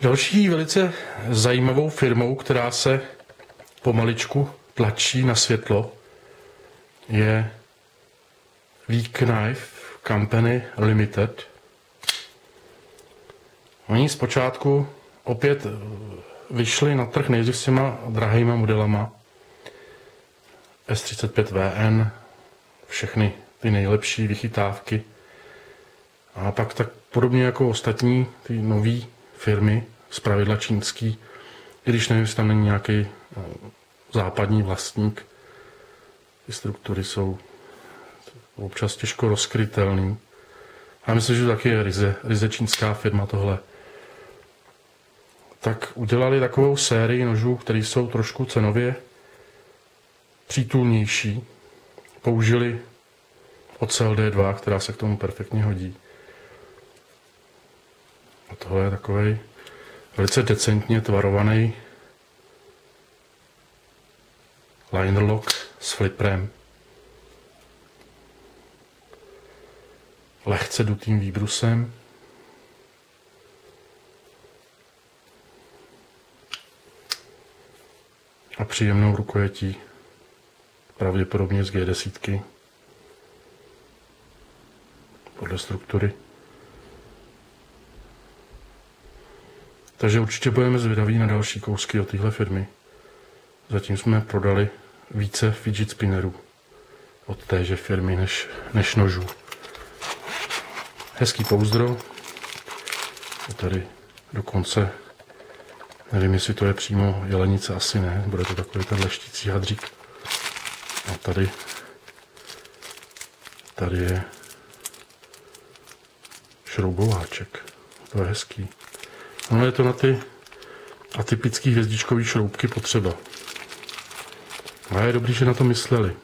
Další velice zajímavou firmou, která se pomaličku tlačí na světlo, je Weak Knife Company Limited. Oni zpočátku opět vyšli na trh nejdřív s těma drahýma modelama S35VN, všechny ty nejlepší vychytávky. A pak tak podobně jako ostatní ty nové firmy, z pravidla čínský, i když nevím, jestli tam není nějaký eh, západní vlastník, ty struktury jsou občas těžko rozkrytelný. A myslím, že to taky je ryze, ryze čínská firma tohle. Tak udělali takovou sérii nožů, které jsou trošku cenově přítulnější. Použili ocel D2, která se k tomu perfektně hodí. Tohle je takový velice decentně tvarovaný linerlock s fliprem. Lehce dutým výbrusem. A příjemnou rukojetí, pravděpodobně z G10 podle struktury. Takže určitě budeme zvědaví na další kousky od téhle firmy. Zatím jsme prodali více fidget spinnerů od téže firmy než, než nožů. Hezký pouzdro. Je tady dokonce, nevím, jestli to je přímo jelenice, asi ne, bude to takový ten leštící hadřík. A tady, tady je šroubováček. To je hezký. Ono je to na ty atypické hvězdičkové šroubky potřeba. A je dobrý, že na to mysleli.